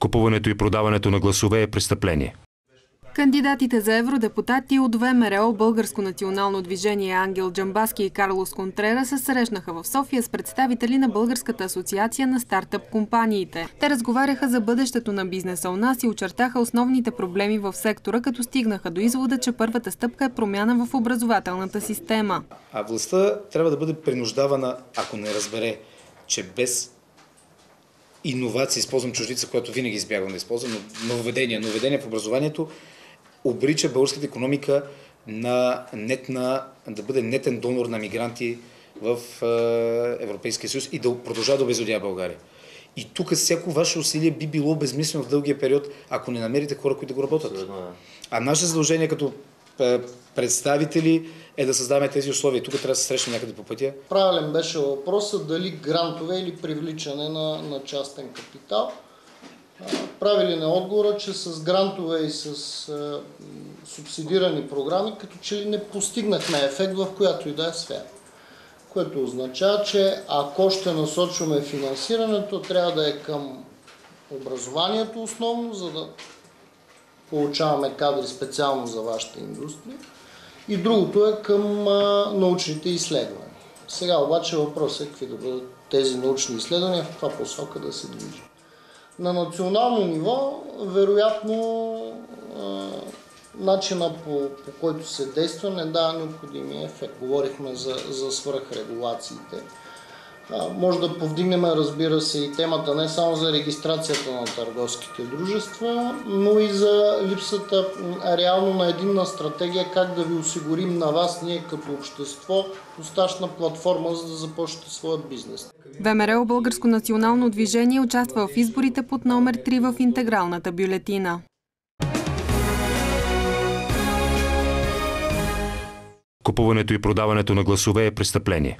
Купуването и продаването на гласове е престъпление. Кандидатите за евродепутати от ВМРО Българско национално движение Ангел Джамбаски и Карлос Контрера се срещнаха в София с представители на Българската асоциация на стартъп компаниите. Те разговаряха за бъдещето на бизнеса у нас и очертаха основните проблеми в сектора, като стигнаха до извода, че първата стъпка е промяна в образователната система. А властта трябва да бъде принуждавана, ако не разбере, че без иновации, използвам чуждица, която винаги избягвам да използвам, но нововведения, нововведения в образованието обрича българската економика на нетна, да бъде нетен донор на мигранти в Европейския съюз и да продължава да обезлюдява България. И тук всяко ваше усилие би било безмислено в дългия период, ако не намерите хора, които да го работят. А наше задължение като представители е да създаваме тези условия. Тук трябва да се срещнем някъде по пътя. Правилен беше въпросът дали грантове или привличане на, на частен капитал. Правилен е отговора, че с грантове и с а, субсидирани програми, като че ли не постигнахме ефект в която и да е сфера. Което означава, че ако ще насочваме финансирането, трябва да е към образованието основно, за да получаваме кадри специално за вашата индустрия. И другото е към научните изследвания. Сега обаче въпросът е какви да бъдат тези научни изследвания, в каква посока да се движи. На национално ниво, вероятно, начина по, по който се действа не дава необходимия ефект. Говорихме за, за свръхрегулациите. Може да повдигнем, разбира се, и темата не само за регистрацията на търговските дружества, но и за липсата реално на единна стратегия как да ви осигурим на вас, ние като общество, достатъчна платформа, за да започнете своят бизнес. ВМРО Българско национално движение участва в изборите под номер 3 в интегралната бюлетина. Купуването и продаването на гласове е престъпление.